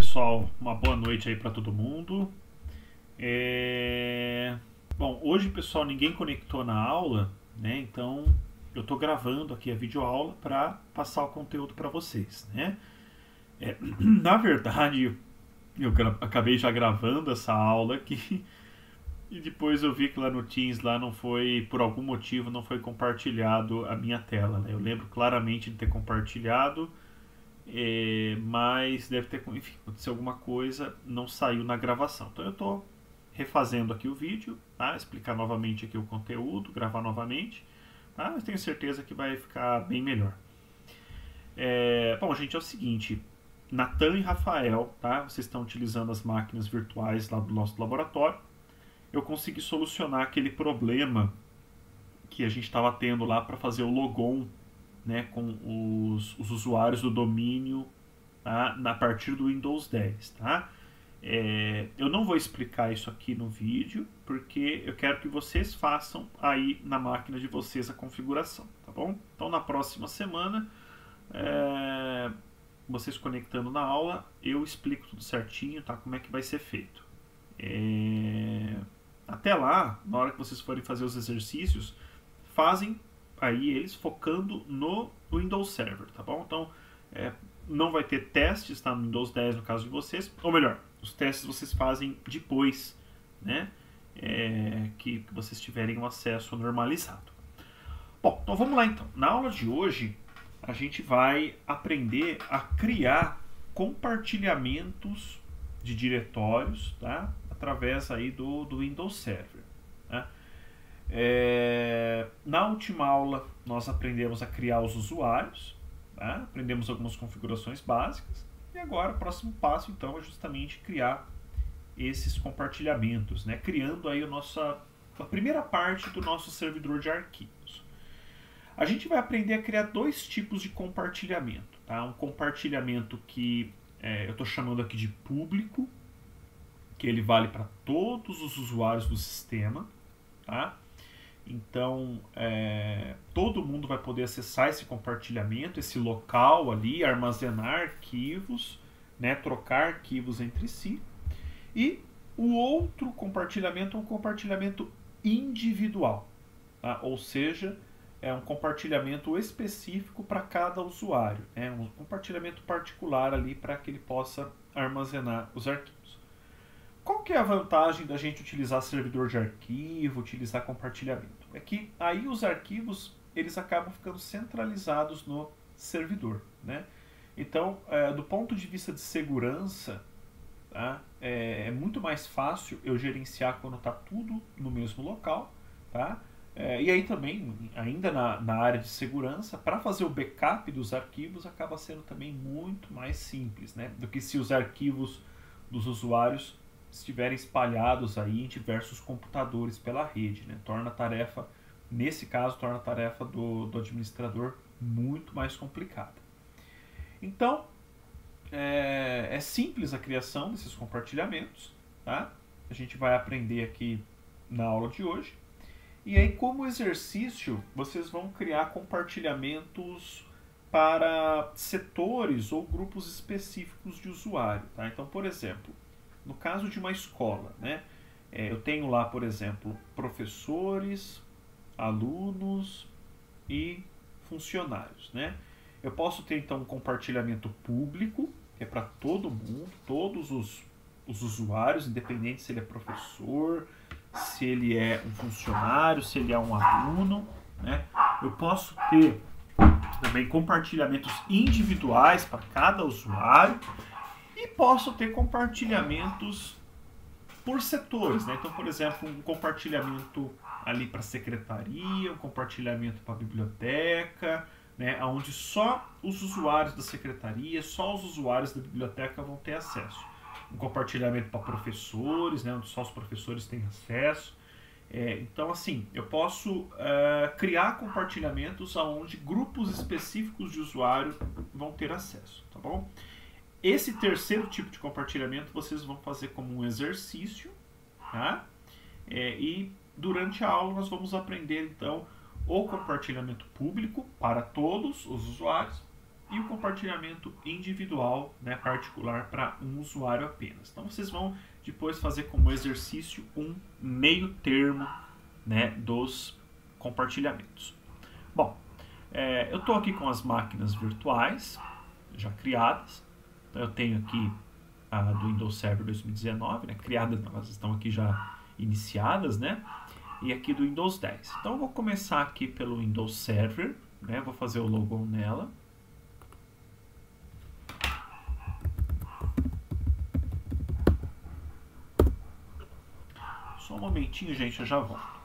pessoal, uma boa noite aí para todo mundo. É... Bom, hoje pessoal ninguém conectou na aula, né? Então eu estou gravando aqui a videoaula para passar o conteúdo para vocês, né? É, na verdade eu acabei já gravando essa aula aqui e depois eu vi que lá no Teams lá não foi por algum motivo não foi compartilhado a minha tela. Né? Eu lembro claramente de ter compartilhado é, mas deve ter enfim, aconteceu alguma coisa, não saiu na gravação. Então eu estou refazendo aqui o vídeo, tá? explicar novamente aqui o conteúdo, gravar novamente, tá? mas tenho certeza que vai ficar bem melhor. É, bom, gente, é o seguinte, Natan e Rafael, tá? vocês estão utilizando as máquinas virtuais lá do nosso laboratório, eu consegui solucionar aquele problema que a gente estava tendo lá para fazer o logon né, com os, os usuários do domínio tá, a partir do Windows 10. Tá? É, eu não vou explicar isso aqui no vídeo, porque eu quero que vocês façam aí na máquina de vocês a configuração, tá bom? Então na próxima semana, é, vocês conectando na aula, eu explico tudo certinho, tá? Como é que vai ser feito. É, até lá, na hora que vocês forem fazer os exercícios, fazem aí eles focando no Windows Server, tá bom? Então, é, não vai ter testes tá, no Windows 10 no caso de vocês, ou melhor, os testes vocês fazem depois, né? É, que, que vocês tiverem um acesso normalizado. Bom, então vamos lá então. Na aula de hoje, a gente vai aprender a criar compartilhamentos de diretórios, tá? Através aí do, do Windows Server. Né? É, na última aula, nós aprendemos a criar os usuários, tá? aprendemos algumas configurações básicas, e agora o próximo passo, então, é justamente criar esses compartilhamentos, né? criando aí a, nossa, a primeira parte do nosso servidor de arquivos. A gente vai aprender a criar dois tipos de compartilhamento. Tá? Um compartilhamento que é, eu estou chamando aqui de público, que ele vale para todos os usuários do sistema. Tá? Então, é, todo mundo vai poder acessar esse compartilhamento, esse local ali, armazenar arquivos, né, trocar arquivos entre si. E o outro compartilhamento é um compartilhamento individual, tá? ou seja, é um compartilhamento específico para cada usuário, é né? um compartilhamento particular ali para que ele possa armazenar os arquivos. Qual que é a vantagem da gente utilizar servidor de arquivo, utilizar compartilhamento? É que aí os arquivos eles acabam ficando centralizados no servidor, né? Então, é, do ponto de vista de segurança, tá? é, é, muito mais fácil eu gerenciar quando está tudo no mesmo local, tá? É, e aí também, ainda na, na área de segurança, para fazer o backup dos arquivos acaba sendo também muito mais simples, né? Do que se os arquivos dos usuários estiverem espalhados aí em diversos computadores pela rede. Né? Torna a tarefa, nesse caso, torna a tarefa do, do administrador muito mais complicada. Então, é, é, simples a criação desses compartilhamentos. Tá? A gente vai aprender aqui na aula de hoje. E aí, como exercício, vocês vão criar compartilhamentos para setores ou grupos específicos de usuário. Tá? Então, por exemplo, no caso de uma escola, né, é, eu tenho lá, por exemplo, professores, alunos e funcionários. Né? Eu posso ter então um compartilhamento público, que é para todo mundo, todos os, os usuários, independente se ele é professor, se ele é um funcionário, se ele é um aluno. Né? Eu posso ter também compartilhamentos individuais para cada usuário e posso ter compartilhamentos por setores, né? Então, por exemplo, um compartilhamento ali para secretaria, um compartilhamento para biblioteca, né? Onde só os usuários da secretaria, só os usuários da biblioteca vão ter acesso. Um compartilhamento para professores, né? Onde só os professores têm acesso. É, então, assim, eu posso uh, criar compartilhamentos onde grupos específicos de usuário vão ter acesso, tá bom? Esse terceiro tipo de compartilhamento vocês vão fazer como um exercício, tá? É, e durante a aula nós vamos aprender então o compartilhamento público para todos os usuários e o compartilhamento individual, né, particular para um usuário apenas. Então vocês vão depois fazer como exercício um meio termo né, dos compartilhamentos. Bom, é, eu estou aqui com as máquinas virtuais já criadas. Então, eu tenho aqui a do Windows Server 2019, né, criadas, elas estão aqui já iniciadas, né? E aqui do Windows 10. Então eu vou começar aqui pelo Windows Server, né? Vou fazer o logo nela. Só um momentinho, gente, eu já volto.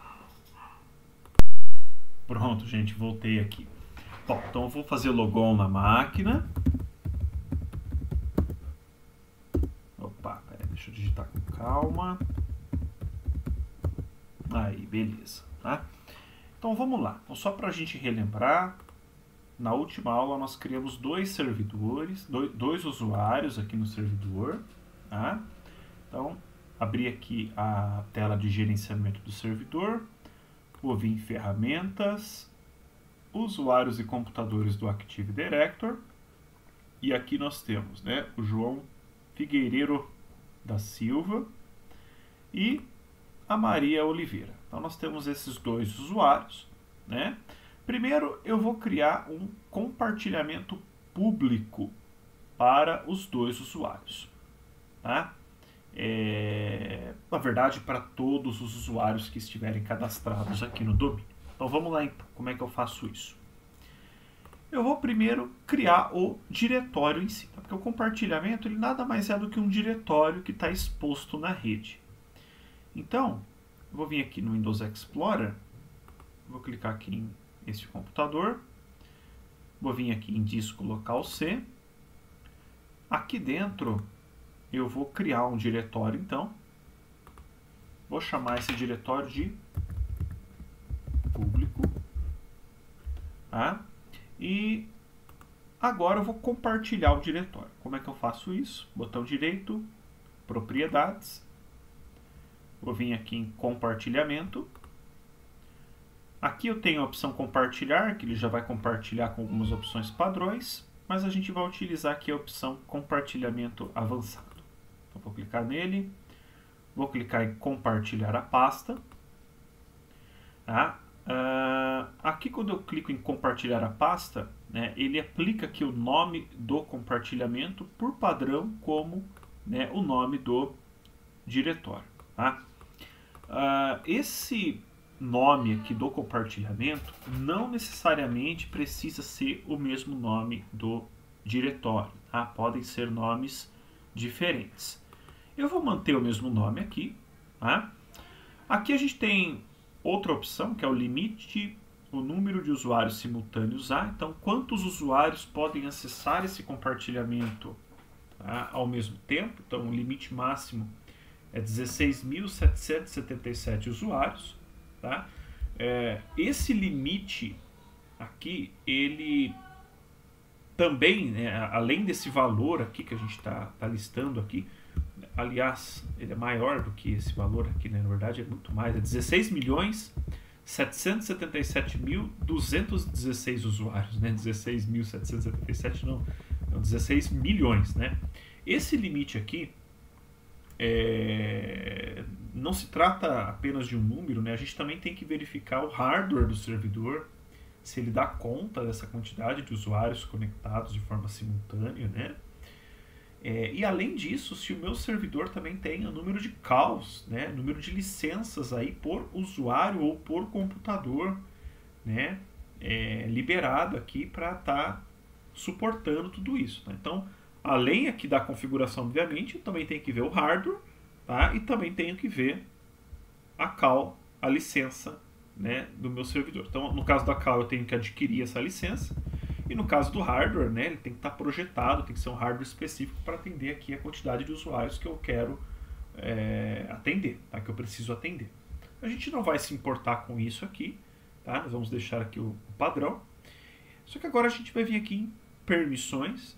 Pronto, gente, voltei aqui. Bom, então eu vou fazer logon na máquina. Opa, peraí, deixa eu digitar com calma. Aí, beleza, tá? Então vamos lá. Então, só para a gente relembrar, na última aula nós criamos dois servidores, dois, usuários aqui no servidor, tá? Então, abrir aqui a tela de gerenciamento do servidor, vou vir em ferramentas, usuários e computadores do Active Director, e aqui nós temos né, o João Figueiredo da Silva e a Maria Oliveira. Então nós temos esses dois usuários. Né? Primeiro eu vou criar um compartilhamento público para os dois usuários. Tá? é, na verdade, para todos os usuários que estiverem cadastrados aqui no domínio. Então vamos lá então, como é que eu faço isso? Eu vou primeiro criar o diretório em si, tá? porque o compartilhamento ele nada mais é do que um diretório que está exposto na rede. Então, eu vou vir aqui no Windows Explorer, vou clicar aqui em este computador, vou vir aqui em disco local C, aqui dentro eu vou criar um diretório então. Vou chamar esse diretório de público. Tá? E agora eu vou compartilhar o diretório. Como é que eu faço isso? Botão direito, propriedades. Vou vir aqui em compartilhamento. Aqui eu tenho a opção compartilhar, que ele já vai compartilhar com algumas opções padrões, mas a gente vai utilizar aqui a opção compartilhamento avançado. Então, vou clicar nele, vou clicar em compartilhar a pasta. Tá? Uh, aqui quando eu clico em compartilhar a pasta, né, ele aplica aqui o nome do compartilhamento por padrão como né, o nome do diretório. Tá? Uh, esse nome aqui do compartilhamento não necessariamente precisa ser o mesmo nome do diretório. Tá? Podem ser nomes diferentes. Eu vou manter o mesmo nome aqui. Tá? Aqui a gente tem outra opção, que é o limite o número de usuários simultâneos A. Então, quantos usuários podem acessar esse compartilhamento tá? ao mesmo tempo? Então, o limite máximo é 16.777 usuários. Tá? É, esse limite aqui, ele também, né, além desse valor aqui que a gente está tá listando aqui, aliás, ele é maior do que esse valor aqui, né? na verdade é muito mais, é 16 milhões 777.216 usuários, né? 16.777 não, não, 16 milhões, né? Esse limite aqui é, não se trata apenas de um número, né? A gente também tem que verificar o hardware do servidor, se ele dá conta dessa quantidade de usuários conectados de forma simultânea, né? É, e além disso, se o meu servidor também tem o número de calls, né, número de licenças aí por usuário ou por computador, né, é, liberado aqui para estar tá suportando tudo isso. Né? Então, além aqui da configuração, obviamente, eu também tenho que ver o hardware, tá? E também tenho que ver a call, a licença, né, do meu servidor. Então, no caso da call, eu tenho que adquirir essa licença e no caso do hardware, né, ele tem que estar projetado, tem que ser um hardware específico para atender aqui a quantidade de usuários que eu quero é, atender, tá? que eu preciso atender. A gente não vai se importar com isso aqui, tá? nós vamos deixar aqui o, padrão. Só que agora a gente vai vir aqui em permissões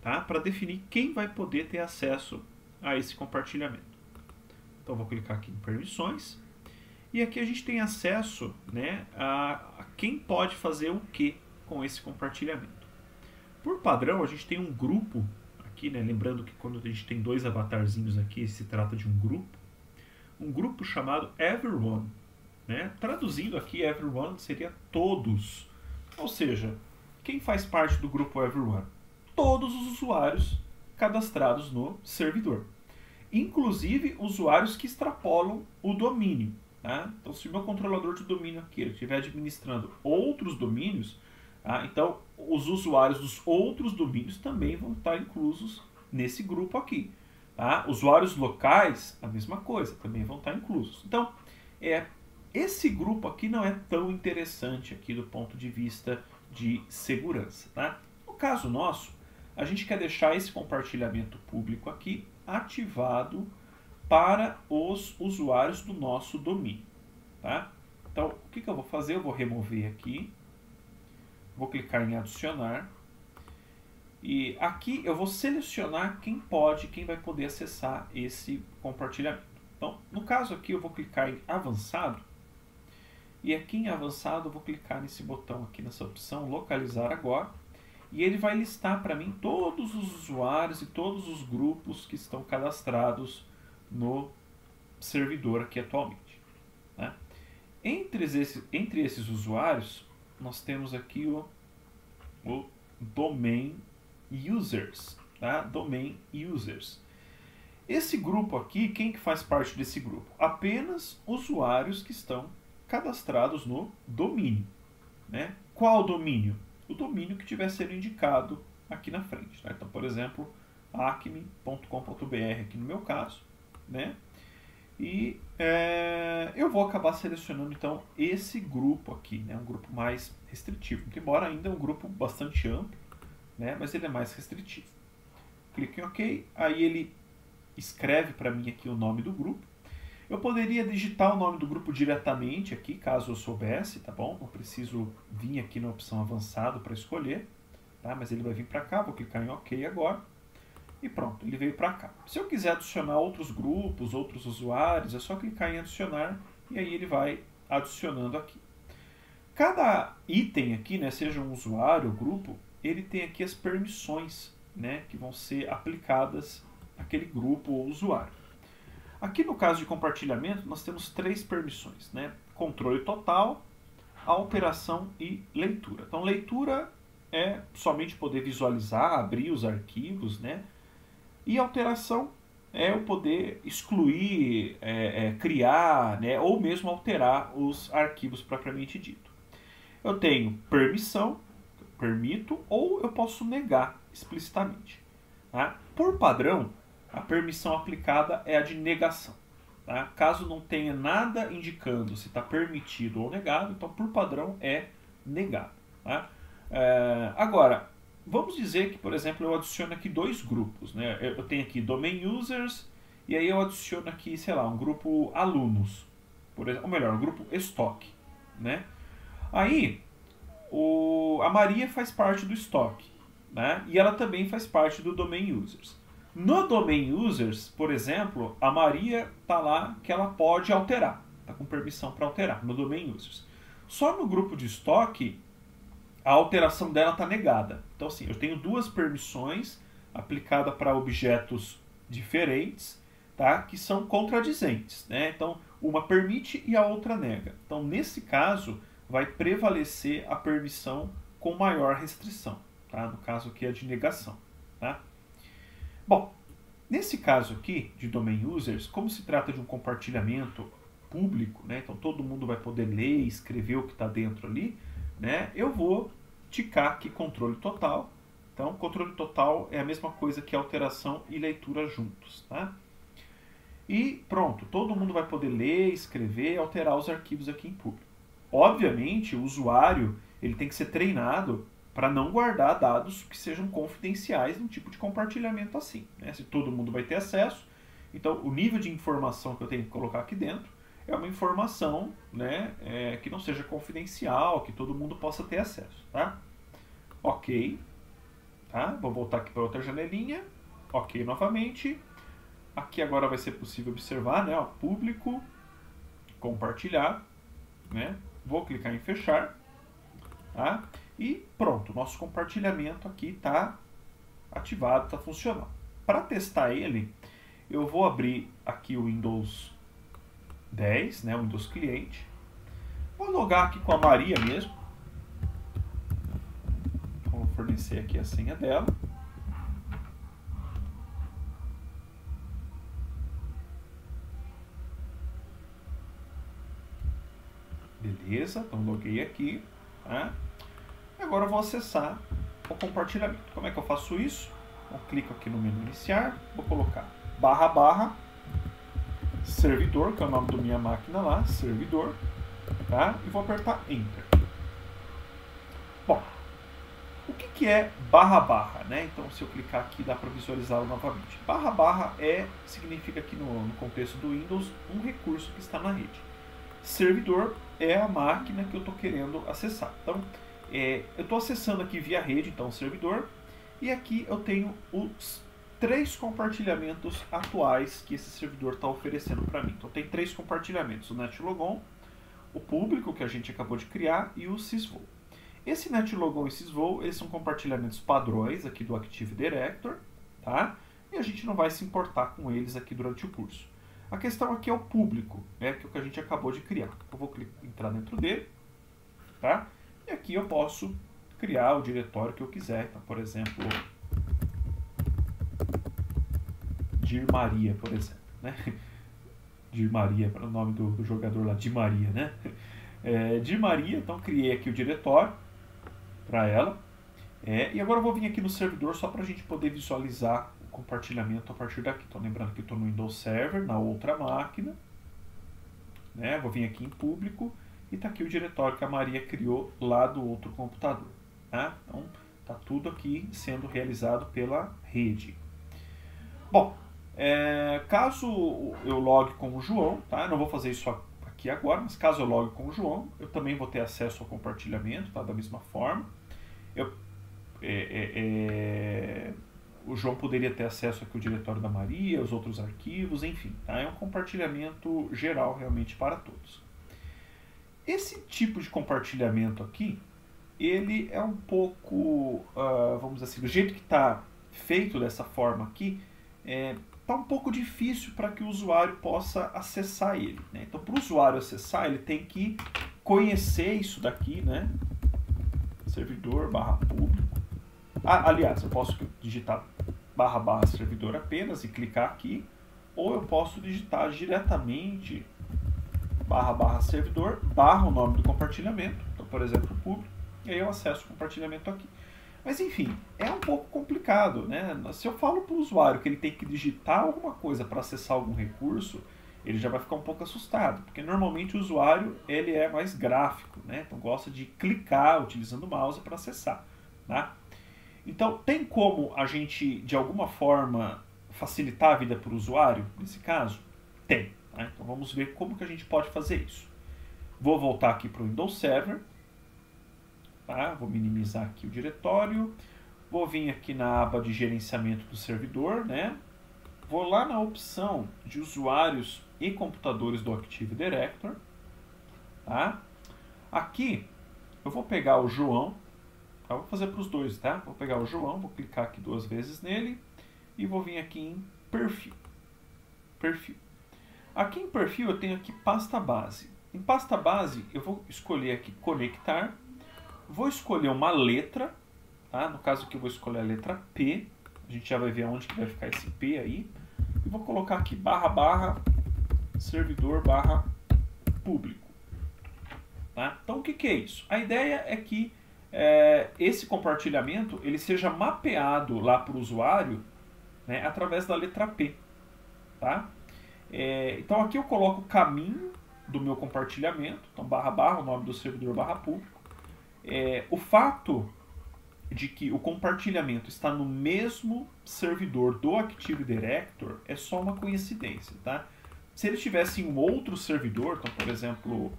tá? para definir quem vai poder ter acesso a esse compartilhamento. Então vou clicar aqui em permissões e aqui a gente tem acesso né, a, a quem pode fazer o que com esse compartilhamento. por padrão, a gente tem um grupo aqui, né? Lembrando que quando a gente tem dois avatarzinhos aqui, se trata de um grupo. Um grupo chamado Everyone. Né? Traduzindo aqui, Everyone seria todos. Ou seja, quem faz parte do grupo Everyone? Todos os usuários cadastrados no servidor. Inclusive usuários que extrapolam o domínio. Tá? Então, se o meu controlador de domínio aqui estiver administrando outros domínios, tá? então os usuários dos outros domínios também vão estar inclusos nesse grupo aqui. Tá? Usuários locais, a mesma coisa, também vão estar inclusos. Então, é, esse grupo aqui não é tão interessante aqui do ponto de vista de segurança. Tá? No caso nosso, a gente quer deixar esse compartilhamento público aqui ativado para os usuários do nosso domínio. Tá? Então, o que, que eu vou fazer? Eu vou remover aqui, vou clicar em adicionar, e aqui eu vou selecionar quem pode, quem vai poder acessar esse compartilhamento. Então, no caso aqui, eu vou clicar em avançado, e aqui em avançado eu vou clicar nesse botão aqui, nessa opção, localizar agora, e ele vai listar para mim todos os usuários e todos os grupos que estão cadastrados no servidor aqui atualmente. Né? Entre, esses, entre esses usuários, nós temos aqui o, o domain users, tá? domain users. Esse grupo aqui, quem que faz parte desse grupo? Apenas usuários que estão cadastrados no domínio. Né? Qual domínio? O domínio que estiver sendo indicado aqui na frente. Tá? Então, por exemplo, acme.com.br aqui no meu caso, né? E é, eu vou acabar selecionando então esse grupo aqui, né? Um grupo mais restritivo, embora ainda é um grupo bastante amplo, né? Mas ele é mais restritivo. Clique em OK, aí ele escreve para mim aqui o nome do grupo. Eu poderia digitar o nome do grupo diretamente aqui, caso eu soubesse, tá bom? Não preciso vir aqui na opção avançado para escolher, tá? Mas ele vai vir para cá, vou clicar em OK agora. E pronto, ele veio para cá. Se eu quiser adicionar outros grupos, outros usuários, é só clicar em adicionar e aí ele vai adicionando aqui. Cada item aqui, né, seja um usuário ou grupo, ele tem aqui as permissões né, que vão ser aplicadas àquele grupo ou usuário. Aqui no caso de compartilhamento, nós temos três permissões, né? Controle total, alteração e leitura. Então, leitura é somente poder visualizar, abrir os arquivos, né? E alteração é o poder excluir, é, é, criar, né? ou mesmo alterar os arquivos propriamente dito. Eu tenho permissão, permito, ou eu posso negar explicitamente. Tá? Por padrão, a permissão aplicada é a de negação. Tá? Caso não tenha nada indicando se está permitido ou negado, então por padrão é negado. Tá? É, agora, vamos dizer que, por exemplo, eu adiciono aqui dois grupos. Né? Eu tenho aqui domain users e aí eu adiciono aqui, sei lá, um grupo alunos. Por exemplo, ou melhor, um grupo estoque. Né? Aí, o, a Maria faz parte do estoque. Né? E ela também faz parte do domain users. No domain users, por exemplo, a Maria está lá que ela pode alterar, está com permissão para alterar no domain users. Só no grupo de estoque, a alteração dela está negada. Então, assim, eu tenho duas permissões aplicadas para objetos diferentes, tá? que são contradizentes. Né? Então, uma permite e a outra nega. Então, nesse caso, vai prevalecer a permissão com maior restrição. Tá? No caso aqui, é de negação. Tá? Bom, nesse caso aqui de domain users, como se trata de um compartilhamento público, né, então todo mundo vai poder ler e escrever o que está dentro ali, né, eu vou ticar aqui controle total. Então, controle total é a mesma coisa que alteração e leitura juntos. Tá? E pronto, todo mundo vai poder ler, escrever alterar os arquivos aqui em público. Obviamente, o usuário ele tem que ser treinado para não guardar dados que sejam confidenciais num tipo de compartilhamento assim. Né? Se todo mundo vai ter acesso, então o nível de informação que eu tenho que colocar aqui dentro é uma informação né, é, que não seja confidencial, que todo mundo possa ter acesso. Tá? Ok. Tá? Vou voltar aqui para outra janelinha. Ok novamente. Aqui agora vai ser possível observar, né, ó, público, compartilhar, né? Vou clicar em fechar, tá? E pronto, nosso compartilhamento aqui está ativado, está funcionando. Para testar ele, eu vou abrir aqui o Windows 10, né, o Windows Cliente. Vou logar aqui com a Maria mesmo. Vou fornecer aqui a senha dela. Beleza, então loguei aqui. Tá? Agora vou acessar o compartilhamento. Como é que eu faço isso? Eu clico aqui no menu iniciar, vou colocar barra barra servidor, que é o nome da minha máquina lá, servidor, tá? E vou apertar Enter. Bom, o que, que é barra barra, né? Então, se eu clicar aqui, dá para visualizá-lo novamente. Barra barra é, significa aqui no, no contexto do Windows, um recurso que está na rede. Servidor é a máquina que eu estou querendo acessar. Então, é, eu estou acessando aqui via rede, então, servidor, e aqui eu tenho os três compartilhamentos atuais que esse servidor está oferecendo para mim. Então tem três compartilhamentos, o NetLogon, o público que a gente acabou de criar e o Sysvol. Esse NetLogon e Sysvol, eles são compartilhamentos padrões aqui do Active Director, tá? E a gente não vai se importar com eles aqui durante o curso. A questão aqui é o público, né, que é o que a gente acabou de criar. Eu vou entrar dentro dele, tá? E aqui eu posso criar o diretório que eu quiser. Então, por exemplo, Dir Maria, por exemplo. Né? Dir Maria, para o nome do, do, jogador lá, Di Maria, né? É, Dir Maria, então criei aqui o diretório para ela. É, e agora eu vou vir aqui no servidor só para a gente poder visualizar o compartilhamento a partir daqui. Então lembrando que estou no Windows Server, na outra máquina. Né? Vou vir aqui em público e está aqui o diretório que a Maria criou lá do outro computador. Tá? Então está tudo aqui sendo realizado pela rede. Bom, é, caso eu logue com o João, tá? Eu não vou fazer isso aqui agora, mas caso eu logue com o João, eu também vou ter acesso ao compartilhamento, tá? Da mesma forma. Eu, é, é, é, o João poderia ter acesso aqui ao diretório da Maria, os outros arquivos, enfim, tá? É um compartilhamento geral realmente para todos. Esse tipo de compartilhamento aqui, ele é um pouco, uh, vamos dizer assim, do jeito que está feito dessa forma aqui, é, está um pouco difícil para que o usuário possa acessar ele. Né? Então, para o usuário acessar, ele tem que conhecer isso daqui, né? Servidor barra público. Ah, aliás, eu posso digitar barra barra servidor apenas e clicar aqui, ou eu posso digitar diretamente barra barra servidor barra o nome do compartilhamento, então, por exemplo, público, e aí eu acesso o compartilhamento aqui. Mas enfim, é um pouco complicado, né? Se eu falo para o usuário que ele tem que digitar alguma coisa para acessar algum recurso, ele já vai ficar um pouco assustado, porque normalmente o usuário ele é mais gráfico, né? Então gosta de clicar utilizando o mouse para acessar, né? Então tem como a gente de alguma forma facilitar a vida para o usuário nesse caso? Tem. Né? Então vamos ver como que a gente pode fazer isso. Vou voltar aqui para o Windows Server Tá? Vou minimizar aqui o diretório. Vou vir aqui na aba de gerenciamento do servidor, né? Vou lá na opção de usuários e computadores do Active Director. Tá? Aqui eu vou pegar o João. Tá? vou fazer para os dois, tá? Vou pegar o João, vou clicar aqui duas vezes nele e vou vir aqui em perfil. Perfil. Aqui em perfil eu tenho aqui pasta base. Em pasta base eu vou escolher aqui conectar Vou escolher uma letra, tá? no caso aqui eu vou escolher a letra P, a gente já vai ver onde que vai ficar esse P aí, e vou colocar aqui barra barra servidor barra público. Tá? Então o que, que é isso? A ideia é que é, esse compartilhamento ele seja mapeado lá para o usuário né, através da letra P. Tá? É, então aqui eu coloco o caminho do meu compartilhamento, então barra barra, o nome do servidor barra público, é, o fato de que o compartilhamento está no mesmo servidor do Active Director é só uma coincidência, tá? Se ele tivesse em um outro servidor, então, por exemplo,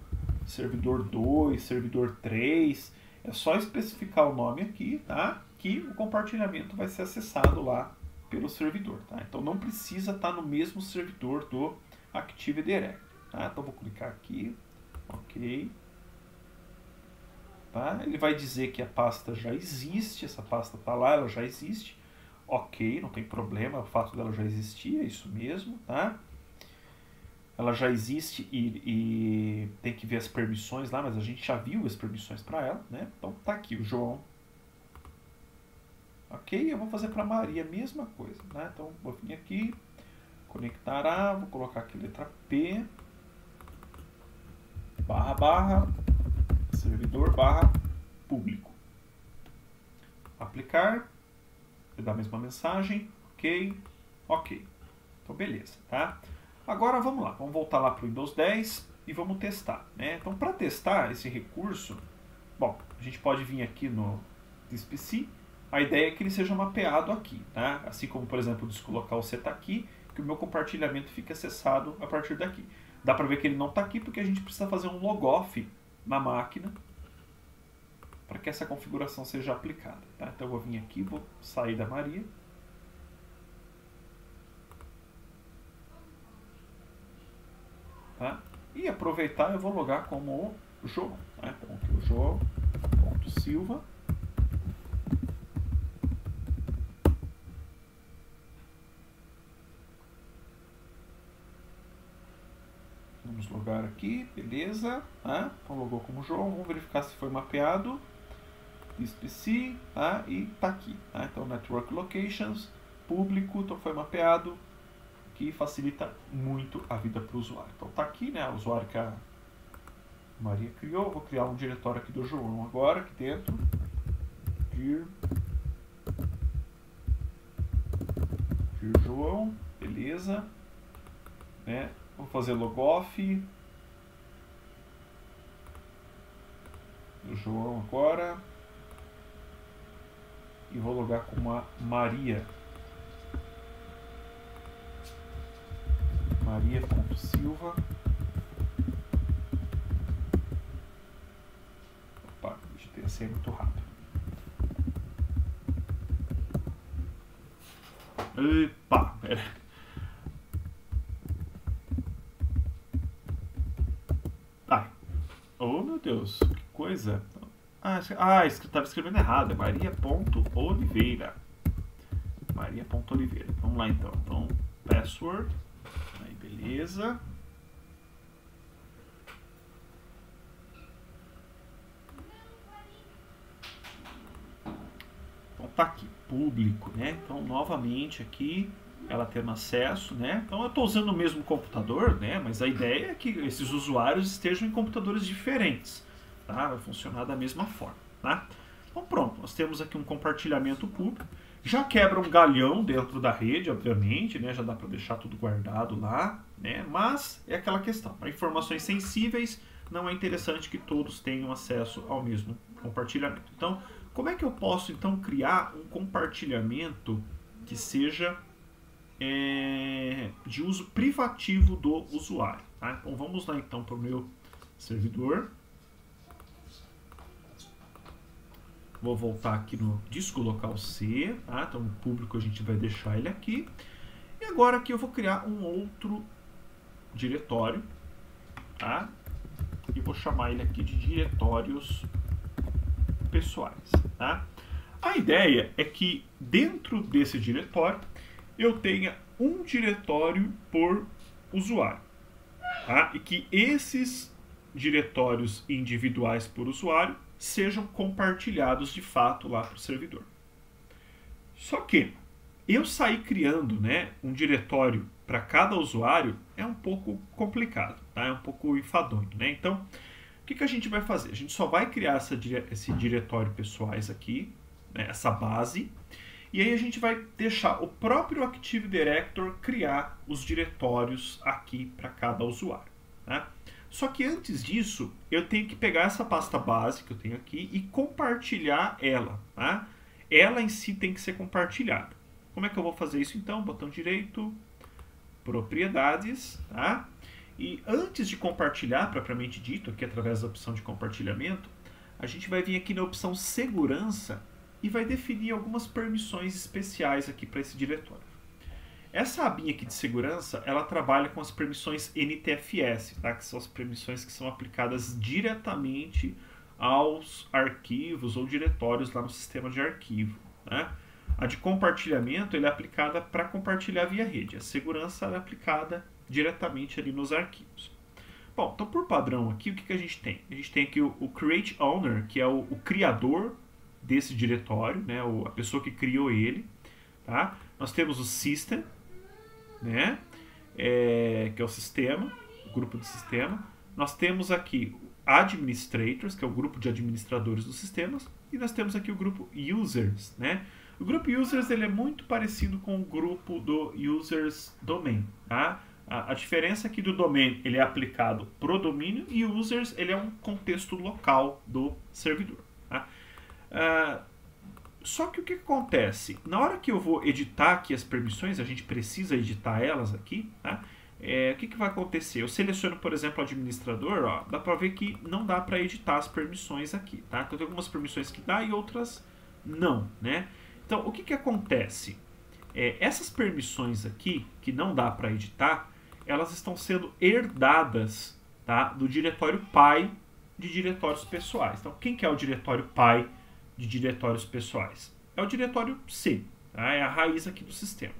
servidor 2, servidor 3, é só especificar o nome aqui, tá? Que o compartilhamento vai ser acessado lá pelo servidor, tá? Então não precisa estar no mesmo servidor do Active Director, tá? Então vou clicar aqui, ok. Tá? Ele vai dizer que a pasta já existe, essa pasta está lá, ela já existe. Ok, não tem problema, o fato dela já existir, é isso mesmo. Tá? Ela já existe e, e tem que ver as permissões lá, mas a gente já viu as permissões para ela. Né? Então tá aqui o João. Ok, eu vou fazer para Maria a mesma coisa. Né? Então vou vir aqui, conectar a, vou colocar aqui letra P, barra barra, servidor barra público. Aplicar, dá a mesma mensagem, ok, ok. Então beleza, tá? Agora vamos lá, vamos voltar lá para o Windows 10 e vamos testar. Né? Então para testar esse recurso, bom, a gente pode vir aqui no DiskPC, a ideia é que ele seja mapeado aqui, tá? assim como por exemplo o disco local C está aqui, que o meu compartilhamento fique acessado a partir daqui. Dá para ver que ele não está aqui porque a gente precisa fazer um logoff na máquina para que essa configuração seja aplicada. Tá? Então eu vou vir aqui, vou sair da Maria. Tá? E aproveitar, eu vou logar como João. Tá? Então aqui o logar aqui, beleza. Tá? Então logou como João, vamos verificar se foi mapeado. PC, tá? e tá aqui. Tá? Então Network Locations, público, então foi mapeado, que facilita muito a vida para o usuário. Então tá aqui, né? O usuário que a Maria criou. Vou criar um diretório aqui do João agora, aqui dentro. Dir João, beleza. Né? Vou fazer logoff. João agora. E vou logar com uma Maria. Maria.silva. Opa, deixa ser muito rápido. Epa, pera. Oh, meu Deus, coisa. Ah, ah estava escrevendo errado. É Maria.oliveira. Maria.oliveira. Vamos lá então. Então, password. Aí, beleza. Então tá aqui, público, né? Então, novamente aqui, ela tendo acesso, né? Então eu estou usando o mesmo computador, né? Mas a ideia é que esses usuários estejam em computadores diferentes, tá? Vai funcionar da mesma forma, tá? Então pronto, nós temos aqui um compartilhamento público. Já quebra um galhão dentro da rede, obviamente, né? Já dá para deixar tudo guardado lá, né? Mas é aquela questão, para informações sensíveis não é interessante que todos tenham acesso ao mesmo compartilhamento. Então, como é que eu posso então criar um compartilhamento que seja é, de uso privativo do usuário. Tá? Então vamos lá então para o meu servidor. Vou voltar aqui no disco local C, tá? então o público a gente vai deixar ele aqui. E agora aqui eu vou criar um outro diretório, tá? E vou chamar ele aqui de diretórios pessoais, tá? A ideia é que dentro desse diretório eu tenha um diretório por usuário. Tá? E que esses diretórios individuais por usuário sejam compartilhados de fato lá para o servidor. Só que eu sair criando né, um diretório para cada usuário é um pouco complicado, tá? é um pouco enfadonho. Né? Então, o que, que a gente vai fazer? A gente só vai criar essa, esse diretório pessoais aqui, né, essa base, e aí a gente vai deixar o próprio Active Director criar os diretórios aqui para cada usuário. Né? Só que antes disso, eu tenho que pegar essa pasta base que eu tenho aqui e compartilhar ela. Tá? Ela em si tem que ser compartilhada. Como é que eu vou fazer isso então? Botão direito, propriedades, tá? E antes de compartilhar, propriamente dito, aqui através da opção de compartilhamento, a gente vai vir aqui na opção segurança e vai definir algumas permissões especiais aqui para esse diretório. Essa abinha aqui de segurança, ela trabalha com as permissões NTFS, tá? que são as permissões que são aplicadas diretamente aos arquivos ou diretórios lá no sistema de arquivo. Né? A de compartilhamento é aplicada para compartilhar via rede. A segurança é aplicada diretamente ali nos arquivos. Bom, então por padrão aqui, o que, que a gente tem? A gente tem aqui o, o Create Owner, que é o, o, criador desse diretório, né? O, a pessoa que criou ele. Tá? Nós temos o System, né? É, que é o sistema, o grupo de sistema. Nós temos aqui Administrators, que é o grupo de administradores dos sistemas. E nós temos aqui o grupo Users, né? O grupo Users ele é muito parecido com o grupo do Users Domain, tá? A, a diferença aqui do domain ele é aplicado para o domínio e users ele é um contexto local do servidor. Tá? Uh, só que o que acontece? Na hora que eu vou editar aqui as permissões, a gente precisa editar elas aqui, tá? É, o que, que vai acontecer? Eu seleciono, por exemplo, o administrador, ó, dá para ver que não dá para editar as permissões aqui, tá? Então tem algumas permissões que dá e outras não, né? Então o que, que acontece? É, essas permissões aqui, que não dá para editar, elas estão sendo herdadas tá, do diretório pai de diretórios pessoais. Então, quem que é o diretório pai de diretórios pessoais? É o diretório C, tá? é a raiz aqui do sistema.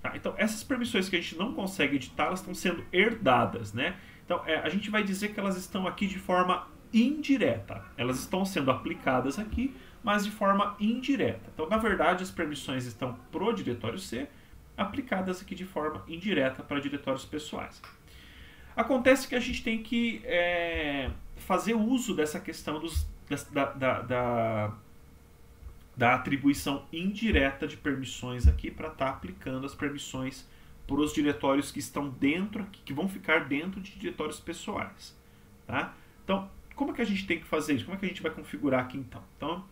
Tá? Então, essas permissões que a gente não consegue editar, elas estão sendo herdadas. Né? Então, é, a gente vai dizer que elas estão aqui de forma indireta. Elas estão sendo aplicadas aqui, mas de forma indireta. Então, na verdade, as permissões estão para o diretório C, aplicadas aqui de forma indireta para diretórios pessoais. Acontece que a gente tem que é, fazer uso dessa questão dos, da, da, da, da, atribuição indireta de permissões aqui para estar tá aplicando as permissões para os diretórios que estão dentro, que vão ficar dentro de diretórios pessoais. Tá? Então, como é que a gente tem que fazer isso? Como é que a gente vai configurar aqui então? Então,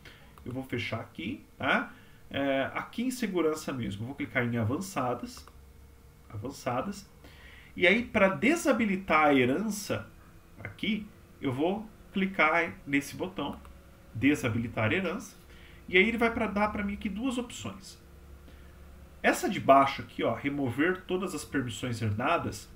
eu vou fechar aqui, tá? É, aqui em segurança mesmo, vou clicar em avançadas, avançadas, e aí para desabilitar a herança aqui, eu vou clicar nesse botão, desabilitar herança, e aí ele vai para dar para mim aqui duas opções. Essa de baixo aqui, ó, remover todas as permissões herdadas,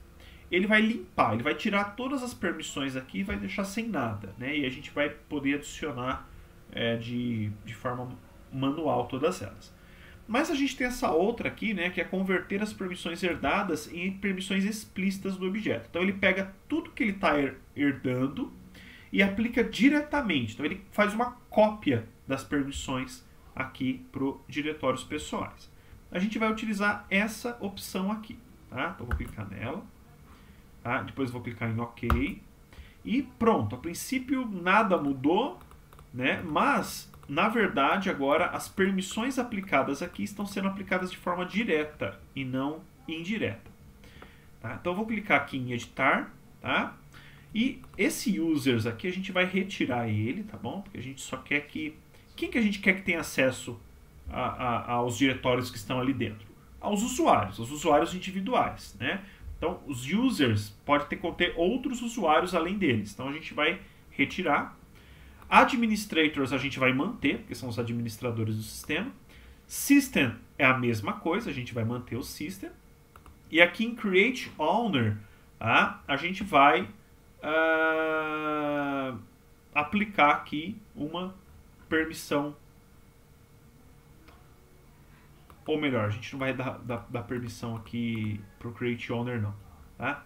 ele vai limpar, ele vai tirar todas as permissões aqui e vai deixar sem nada, né? E a gente vai poder adicionar é, de, de forma manual todas elas. Mas a gente tem essa outra aqui, né, que é converter as permissões herdadas em permissões explícitas do objeto. Então ele pega tudo que ele está herdando e aplica diretamente. Então ele faz uma cópia das permissões aqui para diretórios pessoais. A gente vai utilizar essa opção aqui. Tá? Então vou clicar nela. Tá? Depois vou clicar em OK. E pronto. A princípio nada mudou, né? mas na verdade, agora as permissões aplicadas aqui estão sendo aplicadas de forma direta e não indireta. Tá? Então, vou clicar aqui em editar, tá? E esse users aqui, a gente vai retirar ele, tá bom? Porque a gente só quer que... Quem que a gente quer que tenha acesso a, a, aos diretórios que estão ali dentro? Aos usuários, aos usuários individuais, né? Então, os users pode ter conter outros usuários além deles. Então, a gente vai retirar Administrators a gente vai manter, porque são os administradores do sistema. System é a mesma coisa, a gente vai manter o system. E aqui em Create Owner, tá? a gente vai uh, aplicar aqui uma permissão. Ou melhor, a gente não vai dar, dar, dar permissão aqui para o Create Owner não. Tá?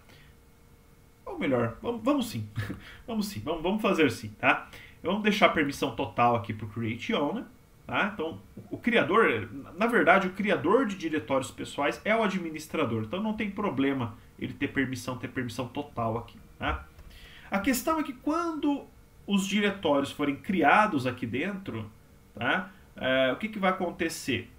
Ou melhor, vamos, vamos sim. vamos sim, vamos, vamos fazer sim. Tá? Vamos deixar a permissão total aqui para o Create Owner. Tá? Então, o criador, na verdade, o criador de diretórios pessoais é o administrador. Então, não tem problema ele ter permissão, ter permissão total aqui. Tá? A questão é que quando os diretórios forem criados aqui dentro, tá? É, o que, que vai acontecer?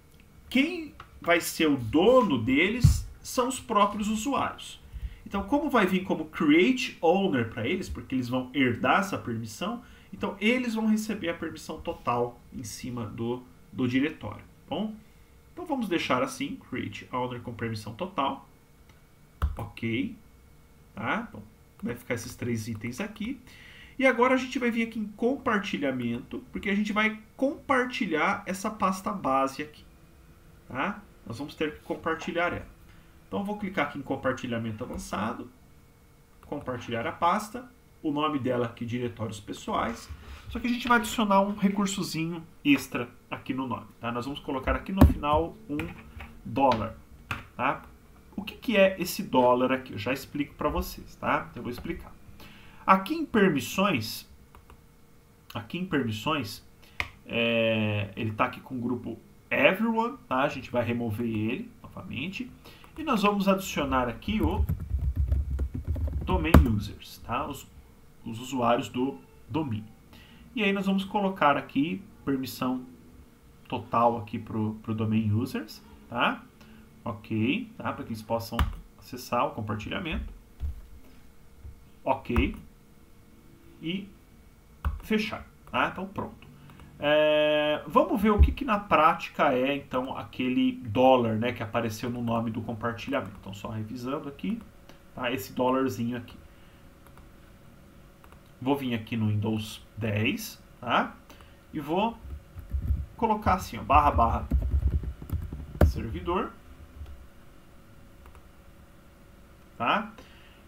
Quem vai ser o dono deles são os próprios usuários. Então, como vai vir como create owner para eles, porque eles vão herdar essa permissão, então, eles vão receber a permissão total em cima do, do diretório. Tá bom, então vamos deixar assim, create owner com permissão total. Ok. Tá? Então, vai ficar esses três itens aqui. E agora a gente vai vir aqui em compartilhamento, porque a gente vai compartilhar essa pasta base aqui. Tá? Nós vamos ter que compartilhar ela. Então, eu vou clicar aqui em compartilhamento avançado, compartilhar a pasta o nome dela aqui, diretórios pessoais. Só que a gente vai adicionar um recursozinho extra aqui no nome. Tá? Nós vamos colocar aqui no final um dólar. Tá? O que, que é esse dólar aqui? Eu já explico para vocês. Tá? Então, eu vou explicar. Aqui em permissões, aqui em permissões, é, ele está aqui com o grupo everyone, tá? A gente vai remover ele novamente. E nós vamos adicionar aqui o domain users, tá? Os, os usuários do domínio. E aí nós vamos colocar aqui permissão total aqui para o domain users, tá? Ok, tá? Para que eles possam acessar o compartilhamento. Ok. E fechar, tá? Então pronto. É, vamos ver o que, que, na prática é então aquele dólar né, que apareceu no nome do compartilhamento. Então só revisando aqui, tá? esse dólarzinho aqui. Vou vir aqui no Windows 10, tá? E vou colocar assim, ó, barra barra servidor, tá?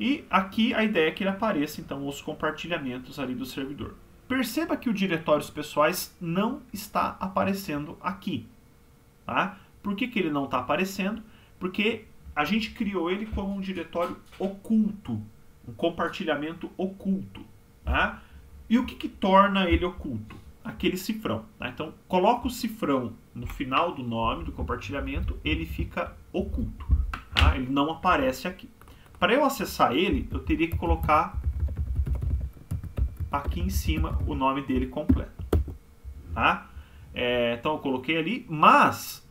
E aqui a ideia é que ele apareça então os compartilhamentos ali do servidor. Perceba que o diretórios pessoais não está aparecendo aqui, tá? Por que, que ele não está aparecendo? Porque a gente criou ele como um diretório oculto, um compartilhamento oculto. Tá? E o que, que torna ele oculto? Aquele cifrão. Tá? Então, coloca o cifrão no final do nome do compartilhamento, ele fica oculto. Tá? Ele não aparece aqui. Para eu acessar ele, eu teria que colocar aqui em cima o nome dele completo. Tá? É, então eu coloquei ali, mas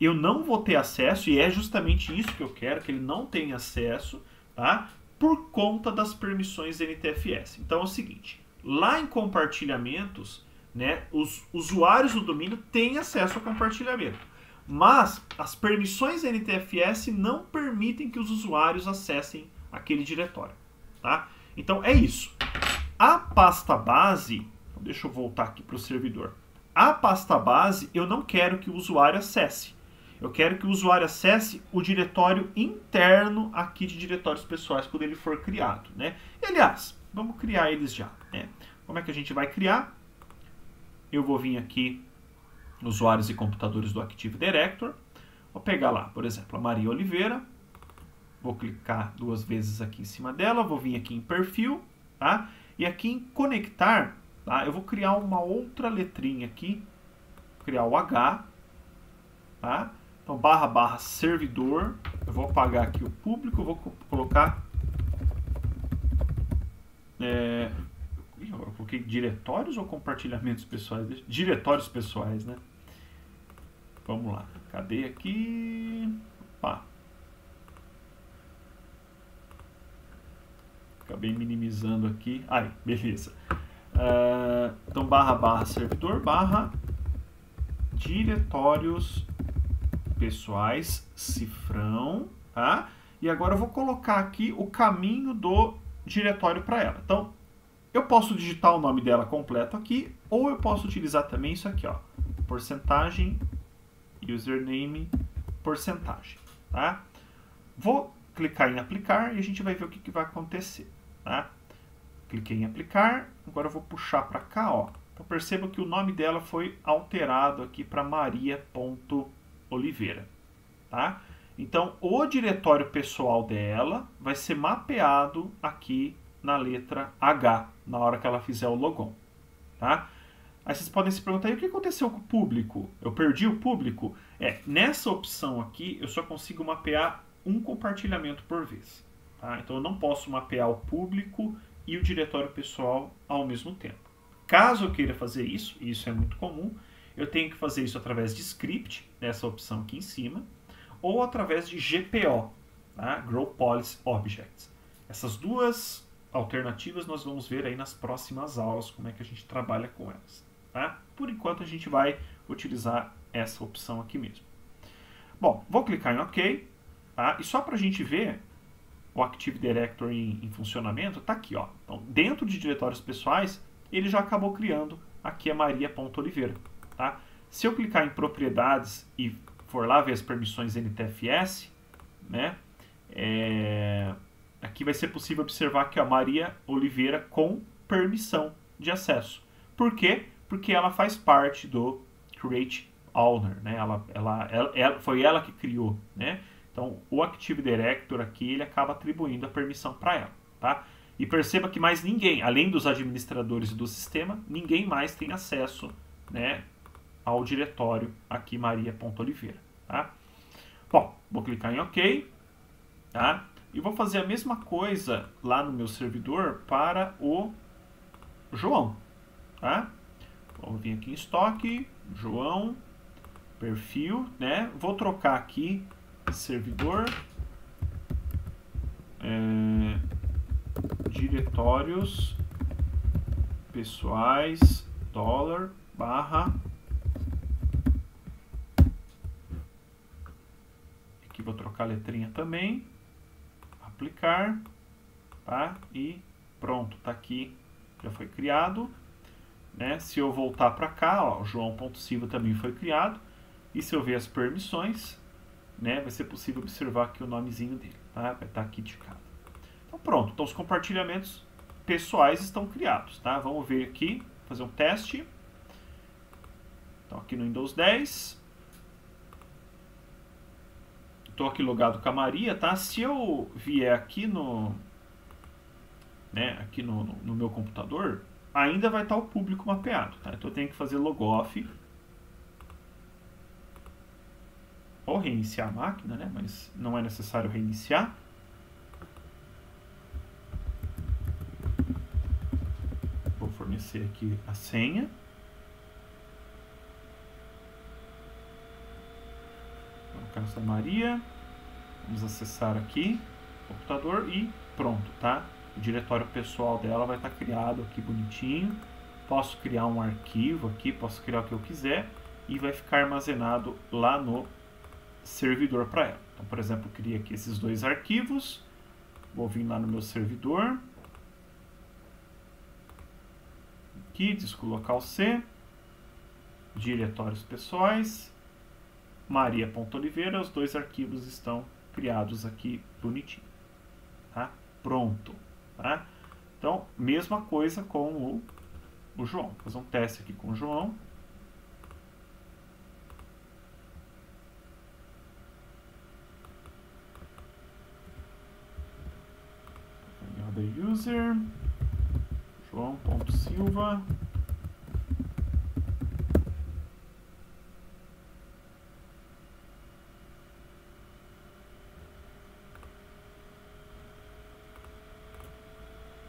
eu não vou ter acesso, e é justamente isso que eu quero, que ele não tenha acesso, tá? por conta das permissões NTFS. Então é o seguinte, lá em compartilhamentos, né, os usuários do domínio têm acesso ao compartilhamento, mas as permissões NTFS não permitem que os usuários acessem aquele diretório. Tá? Então é isso. A pasta base, deixa eu voltar aqui para o servidor. A pasta base eu não quero que o usuário acesse. Eu quero que o usuário acesse o diretório interno aqui de diretórios pessoais quando ele for criado. Né? E, aliás, vamos criar eles já. Né? Como é que a gente vai criar? Eu vou vir aqui usuários e computadores do Active Director. Vou pegar lá, por exemplo, a Maria Oliveira. Vou clicar duas vezes aqui em cima dela. Vou vir aqui em perfil. Tá? E aqui em conectar, tá? eu vou criar uma outra letrinha aqui. Vou criar o H. Tá? Então, barra barra servidor. Eu vou apagar aqui o público, vou colocar. É, eu coloquei diretórios ou compartilhamentos pessoais? Diretórios pessoais, né? Vamos lá. Cadê aqui? Opa. Acabei minimizando aqui. Aí, beleza. Uh, então, barra barra servidor, barra diretórios pessoais, cifrão, tá? E agora eu vou colocar aqui o caminho do diretório para ela. Então, eu posso digitar o nome dela completo aqui, ou eu posso utilizar também isso aqui, ó, porcentagem, username, porcentagem, tá? Vou clicar em aplicar e a gente vai ver o que, que vai acontecer, tá? Cliquei em aplicar, agora eu vou puxar para cá, ó. Então perceba que o nome dela foi alterado aqui para maria.com Oliveira. Tá? Então, o diretório pessoal dela vai ser mapeado aqui na letra H, na hora que ela fizer o logon. Tá? Aí vocês podem se perguntar, e o que aconteceu com o público? Eu perdi o público? É, nessa opção aqui, eu só consigo mapear um compartilhamento por vez. Tá? Então, eu não posso mapear o público e o diretório pessoal ao mesmo tempo. Caso eu queira fazer isso, e isso é muito comum, eu tenho que fazer isso através de script, nessa opção aqui em cima, ou através de GPO, tá? Grow Policy Objects. Essas duas alternativas nós vamos ver aí nas próximas aulas como é que a gente trabalha com elas. Tá? Por enquanto a gente vai utilizar essa opção aqui mesmo. Bom, vou clicar em OK. Tá? E só para a gente ver o Active Directory em, em funcionamento, está aqui. Ó. Então, dentro de diretórios pessoais, ele já acabou criando aqui a maria.oliveira. Tá? Se eu clicar em propriedades e for lá ver as permissões NTFS, né, é, aqui vai ser possível observar que a Maria Oliveira com permissão de acesso. Por quê? Porque ela faz parte do Create Owner, né? Ela, ela, ela, ela, foi ela que criou, né? Então, o Active Director aqui, ele acaba atribuindo a permissão para ela, tá? E perceba que mais ninguém, além dos administradores do sistema, ninguém mais tem acesso, né, ao diretório aqui maria.oliveira, tá? Bom, vou clicar em OK, tá? E vou fazer a mesma coisa lá no meu servidor para o João, tá? Vou vir aqui em estoque, João, perfil, né? Vou trocar aqui servidor, é, diretórios pessoais, dólar, barra aqui vou trocar a letrinha também. Aplicar tá? E pronto tá aqui. Já foi criado né se eu voltar para cá ó, o João.silva também foi criado e se eu ver as permissões né, vai ser possível observar aqui o nomezinho dele, tá? Vai estar tá aqui indicado. Então pronto, então os compartilhamentos pessoais estão criados, tá? Vamos ver aqui, fazer um teste. Então aqui no Windows 10, estou aqui logado com a Maria, tá? Se eu vier aqui no, né, aqui no, no, no meu computador, ainda vai estar o público mapeado, tá? Então eu tenho que fazer logoff ou reiniciar a máquina, né? mas não é necessário reiniciar. Vou fornecer aqui a senha. No caso da Maria, vamos acessar aqui o computador e pronto, tá? O diretório pessoal dela vai estar criado aqui bonitinho. Posso criar um arquivo aqui, posso criar o que eu quiser e vai ficar armazenado lá no servidor para ela. Então, por exemplo, eu crio aqui esses dois arquivos, vou vir lá no meu servidor, aqui, disco local C, diretórios pessoais, maria.oliveira, os dois arquivos estão criados aqui bonitinho, tá? Pronto, tá? Então, mesma coisa com o, o João. Vou fazer um teste aqui com o João. the user, joão.silva,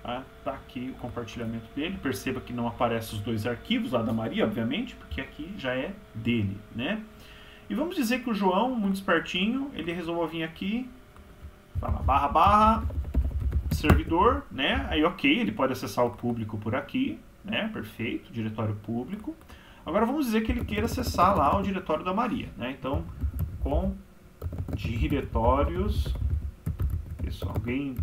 Tá? tá aqui o compartilhamento dele. Perceba que não aparecem os dois arquivos lá da Maria, obviamente, porque aqui já é dele, né? E vamos dizer que o João, muito espertinho, ele resolveu vir aqui, fala barra barra servidor, né? Aí ok, ele pode acessar o público por aqui, né? Perfeito, diretório público. Agora vamos dizer que ele queira acessar lá o diretório da Maria, né? Então, com diretórios, se alguém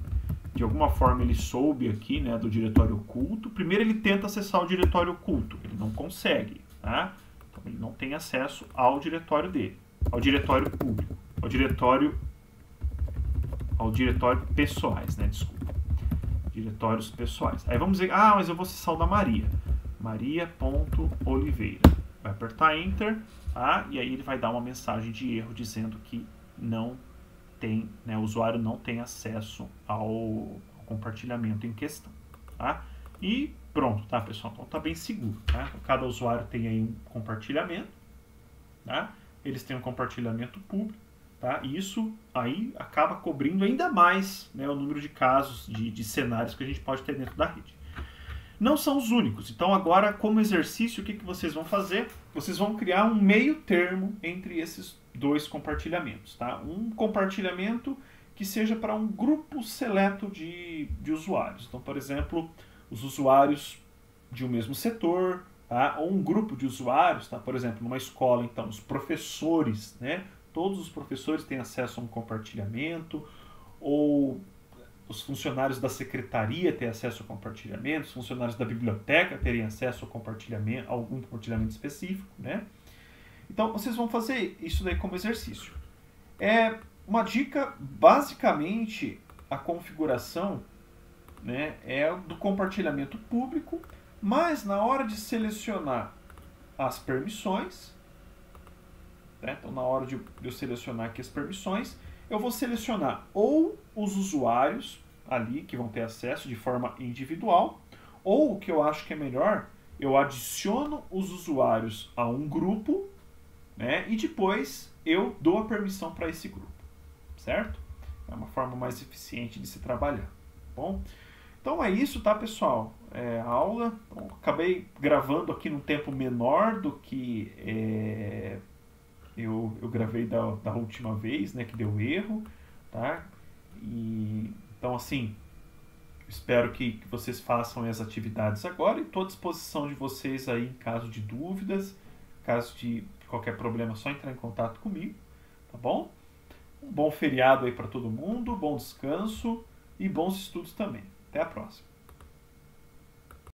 de alguma forma ele soube aqui, né, do diretório oculto. Primeiro ele tenta acessar o diretório oculto, ele não consegue, tá? Então ele não tem acesso ao diretório dele, ao diretório público, ao diretório ao diretório pessoais, né? Desculpa. Diretórios pessoais. Aí vamos dizer, ah, mas eu vou acessar o da Maria. Maria.oliveira. Vai apertar Enter, tá? E aí ele vai dar uma mensagem de erro dizendo que não tem, né, o usuário não tem acesso ao, compartilhamento em questão, tá? E pronto, tá, pessoal? Então tá bem seguro, tá? Cada usuário tem aí um compartilhamento, tá? Eles têm um compartilhamento público Tá? E isso aí acaba cobrindo ainda mais né, o número de casos, de, de cenários que a gente pode ter dentro da rede. Não são os únicos. Então, agora, como exercício, o que, que vocês vão fazer? Vocês vão criar um meio termo entre esses dois compartilhamentos. Tá? Um compartilhamento que seja para um grupo seleto de, de usuários. Então, por exemplo, os usuários de um mesmo setor, tá? ou um grupo de usuários, tá? por exemplo, numa escola, então, os professores, né? todos os professores têm acesso a um compartilhamento, ou os funcionários da secretaria têm acesso ao compartilhamento, os funcionários da biblioteca terem acesso ao compartilhamento, a algum compartilhamento específico, né? Então, vocês vão fazer isso daí como exercício. É uma dica, basicamente, a configuração né, é do compartilhamento público, Mas na hora de selecionar as permissões, né? então na hora de eu selecionar aqui as permissões, eu vou selecionar ou os usuários ali que vão ter acesso de forma individual, ou o que eu acho que é melhor, eu adiciono os usuários a um grupo, né? E depois eu dou a permissão para esse grupo, certo? É uma forma mais eficiente de se trabalhar, tá bom? Então é isso, tá, pessoal? É, a aula, então, acabei gravando aqui num tempo menor do que é, eu, eu gravei da, da última vez, né, que deu erro, tá? E, então, assim, espero que, que vocês façam as atividades agora e estou à disposição de vocês aí em caso de dúvidas, caso de qualquer problema, é só entrar em contato comigo, tá bom? Um bom feriado aí para todo mundo, bom descanso e bons estudos também. Até a próxima.